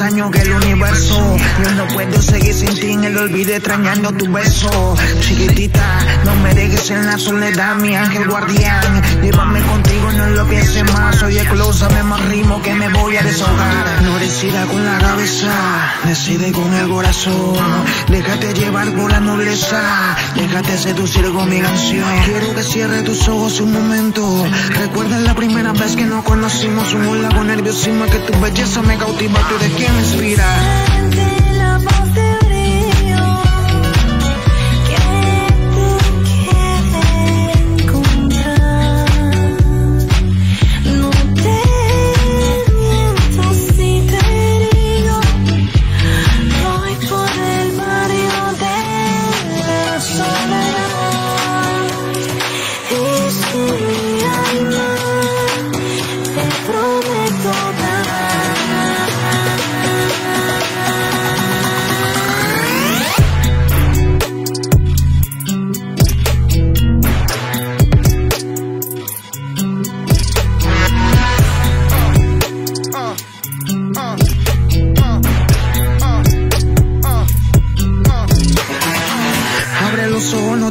extraño que el universo. Yo no puedo seguir sin ti en el olvido extrañando tu beso. Chiquitita, no me dejes en la soledad, mi ángel guardián. Llévame contigo, no lo pienses más. Oye, me más ritmo que me voy a desahogar. No decida con la cabeza, decide con el corazón. Déjate llevar por la nobleza, déjate seducir con mi canción. Quiero que cierre tus ojos un momento. Recuerda la primera vez que nos conocimos, un lago nerviosismo que tu belleza me cautiva. ¿Tú quién me inspira?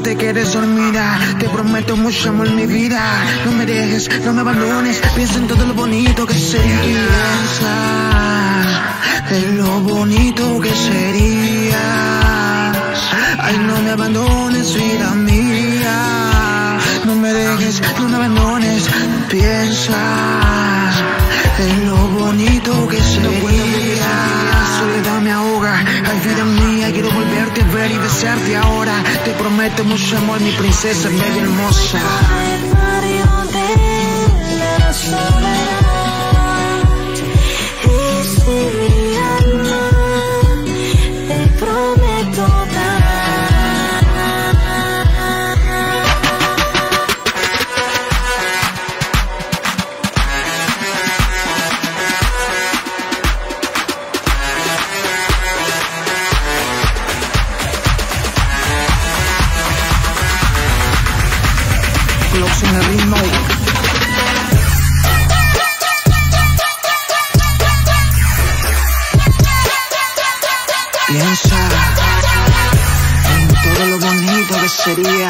Te quedes dormida. Te prometo mucho amor en mi vida. No me dejes, no me abandones. Piensa en todo lo bonito que sería. Piensa en lo bonito que sería. Ay, no me abandones, vida mía. No me dejes, no me abandones. Piensa en lo desearte ahora. Te prometo mucho amor, mi princesa bella y hermosa. En el ritmo. Piensa en todo lo bonito que sería